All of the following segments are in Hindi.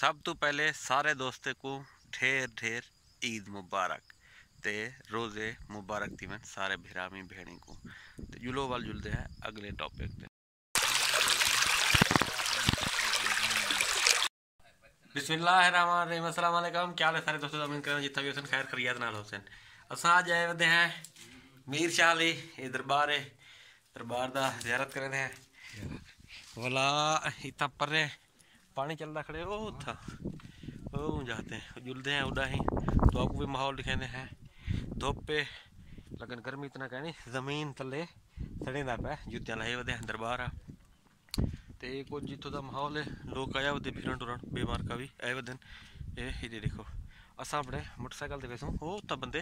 ਸਭ ਤੋਂ ਪਹਿਲੇ ਸਾਰੇ ਦੋਸਤੇ को ढेर ढेर ईद मुबारक ते रोज़े मुबारक दीवन सारे भिरामी भेणी को ते जुलो वाल जुलते हैं अगले टॉपिक पे बिस्मिल्लाहिर्रहमानिर्रहीम अस्सलाम वालेकुम क्या हाल है सारे दोस्तों उम्मीद करना जितना भी हुसन खैर खैरियत नाल हुसन असां अज आए वदे हैं मीर शाह अली ये दरबार है दरबार दा ज़ियारत करने हैं वाला इतना परे पानी चलता खड़े ओ था ओ जाते हैं जुलते हैं उड़ा ही तो आपको भी माहौल दिखाते हैं धुप पे लेकिन गर्मी इतना कह नहीं ज़मीन थले सड़े ना पै जुत्तियाँ लाई वदे दरबार आ ते कुछ जितों का माहौल है लोग आया वदे फिरन टुरन बीमार का भी आए वदन ये ये देखो असा अपने मोटरसाइकिल ते वैसों हो तो बंदे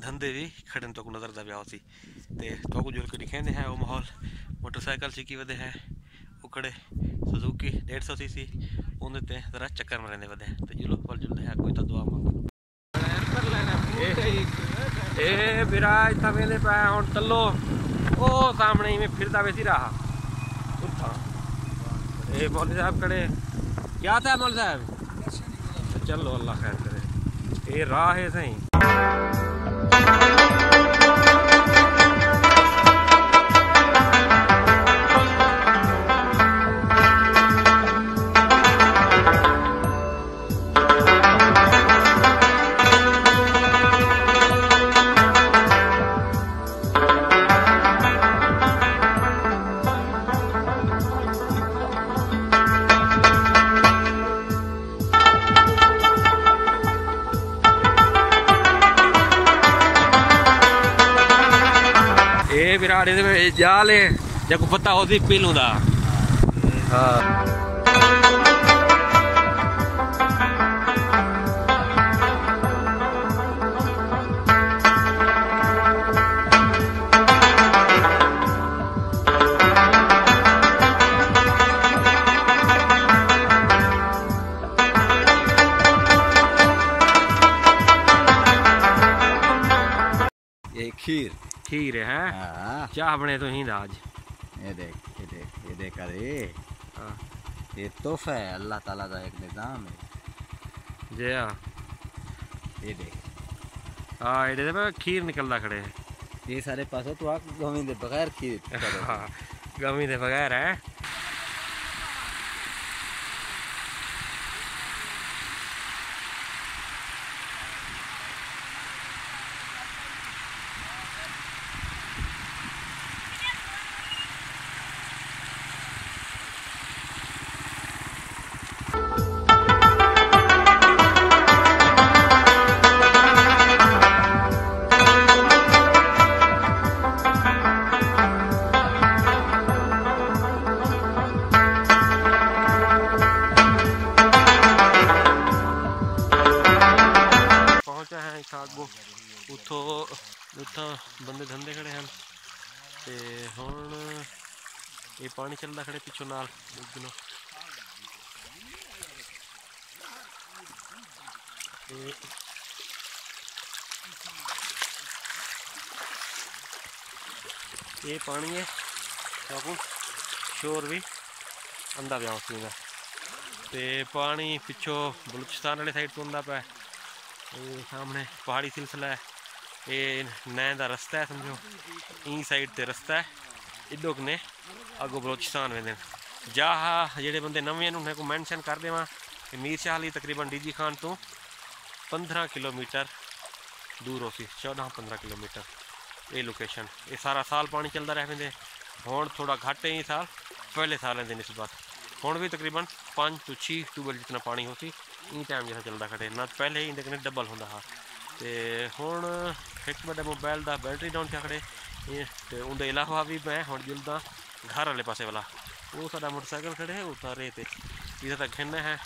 धंधे भी खड़े तो नज़र दा ब्याह सी ते तो को जुल के दिखाते हैं वो माहौल मोटरसाइकिल चिकी वदे है उकड़े सुजुकी डेढ़ सौ सी सी उन्हें जरा चक्कर मारे वे तो जुलो पल जुलते हैं, कोई तो दुआ मंगो। ए पे हुन तलो ओ, सामने में फिरदा वैसी रहा। ए, मौलवी साहब खड़े। क्या था मौलवी साहब? चलो, अल्लाह खैर करे। ए, राह है सही। ਇਹ ਵੀਰਾ ਇਹਦੇ ਵਿੱਚ ਜਾਲ ਹੈ ਜੇ ਕੋ ਪਤਾ ਹੋਦੀ ਪੀਲੂ ਦਾ ਹਾਂ खीर खीर है हाँ। चाह बने तो ही आज? ये देख ये देख ये देख अरे। हाँ। ये तोहफा है अल्लाह ताला का एक निज़ाम है। जे आ ये देख। हाँ ये पे खीर निकलता खड़े है। ये सारे पासों तो आग गोविंद बगैर खीर। हाँ गमी दे बगैर है। ਉੱਥੋਂ ਉੱਥੋਂ ਬੰਦੇ ਧੰਦੇ ਖੜੇ ਹਨ ਤੇ ਹੁਣ ਇਹ ਪਾਣੀ ਚੱਲਦਾ ਖੜੇ ਪਿੱਛੋਂ ਨਾਲ ਦਿਨੋਂ ਤੇ ਇਹ ਪਾਣੀ ਹੈ ਕਾਕੂ ਸ਼ੋਰ ਵੀ ਅੰਦਾ ਪਿਆ ਉਸ ਦਾ ਤੇ ਪਾਣੀ ਪਿੱਛੋਂ ਬਲੂਚਿਸਤਾਨ ਵਾਲੀ ਸਾਈਡ ਤੋਂ ਆਉਂਦਾ ਪਿਆ ਇਹ ਸਾਹਮਣੇ ਪਹਾੜੀ ਸਿਲਸਿਲਾ ਹੈ ये नैन का रस्ता है, समझो। ई साइड ते रस्ता है। इधो कने अगो बलोचिस्तान वेंदे जा जे बंदे नवे उन्हें को मेंशन कर देवा। कि मीर शाह तकरीबन डीजी खान तो पंद्रह किलोमीटर दूर हो सी, चौदह पंद्रह किलोमीटर। ये लोकेशन, ये सारा साल पानी चलता रह पेंदे हूँ थोड़ा घट है साल, पहले साल है निस्बत हूँ भी तकरीबन पाँच टू छः टूबवेल जितना पानी हो सी इन टाइम जैसा चलता खड़े। ना पहले ही इनके डबल होंगे हा। ਇਹਦੇ ਤੇ ਹੁਣ ਇੱਕ ਵੱਡਾ ਮੋਬਾਈਲ ਦਾ ਬੈਟਰੀ ਡਾਊਨ ਚਾ ਖੜੇ ਇਹ ਤੇ ਉਹਦੇ ਇਲਾਵਾ ਵੀ ਮੈਂ ਹੁਣ ਜੁਲਦਾ ਘਰ ਵਾਲੇ ਪਾਸੇ ਵਾਲਾ, ਉਹ ਸਾਡਾ ਮੋਟਰਸਾਈਕਲ ਖੜੇ ਹੈ ਉਤਾਰੇ ਤੇ। ਜਿਹਦਾ ਤਾਂ ਖੰਨਾ ਹੈ।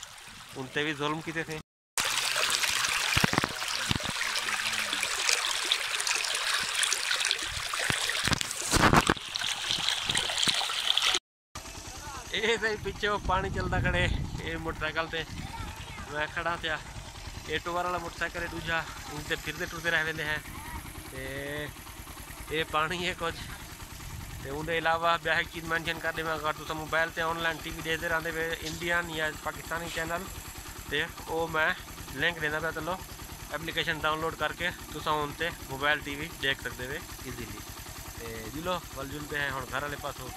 ਉਨਤੇ ਵੀ ਜ਼ੁਲਮ ਕੀਤੇ ਥੇ ਇਹ ਤੇ ਪਿੱਛੋਂ ਪਾਣੀ ਚੱਲਦਾ ਖੜੇ, ਇਹ ਮੋਟਰਸਾਈਕਲ ਤੇ ਮੈਂ ਖੜਾ ਤੇ ऑटो वाला मोटरसाइकिल दूजा। घूमते फिरते टुरते रह वेंदे हैं। ते ये पानी है कुछ। तो उनके अलावा ब्याह चीज़ मैनशन कर देवे अगर तुम मोबाइल से ऑनलाइन टी वी देखते रहते पे इंडियन या पाकिस्तानी चैनल तो वो मैं लिंक देना पा चलो एप्लीकेशन डाउनलोड करके तुस उनते मोबाइल टी वी देख सकते वे ईजीली तो जुलो बल जुलते हैं हम घर वाले पासों।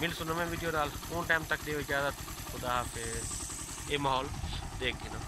मिल सुनो मैं वीडियो नाल, उन टाइम तक दे इजाज़त। खुदा हाफिज। ये माहौल देख के ना।